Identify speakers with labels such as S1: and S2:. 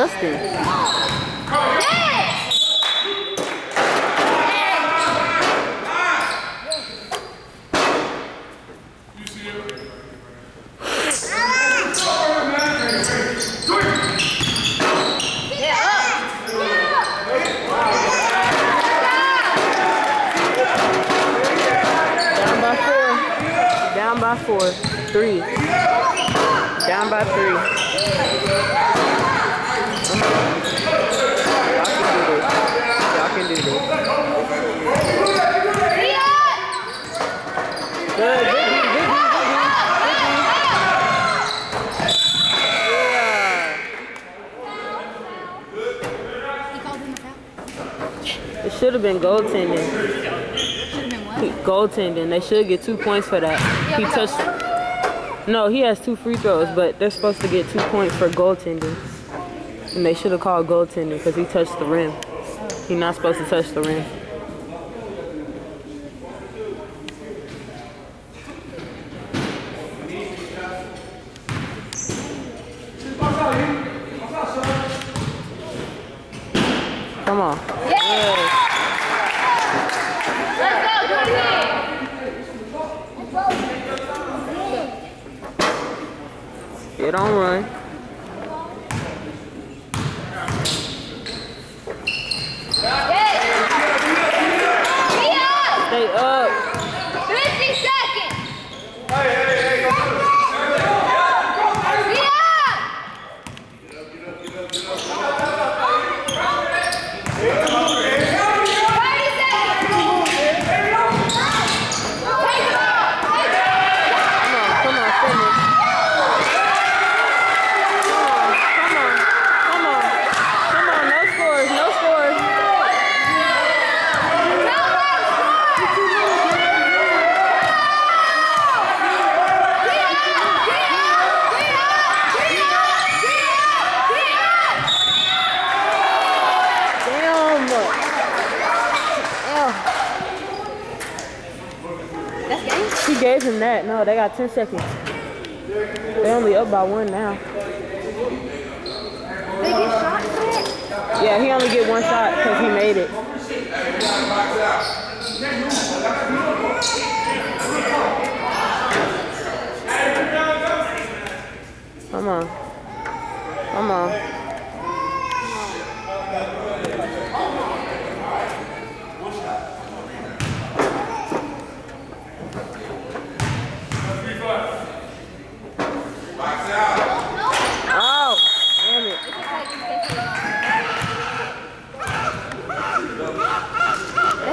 S1: Justin? Down by four. Down by four. Three. Down by three. It should have been goaltending. Goaltending. They should get two points for that. He touched. No, he has two free throws, but they're supposed to get two points for goaltending. And they should have called goaltending because he touched the rim. He's not supposed to touch the rim. Come on. Get on run. Stay up.
S2: 50 seconds!
S1: Come on, come on, finish. Come on, come on, come on. Come on, no scores, no scores. Damn. Damn. He gave him that. No, they got 10 seconds. They only up by one now.
S2: They get it?
S1: Yeah, he only get one shot because he made it.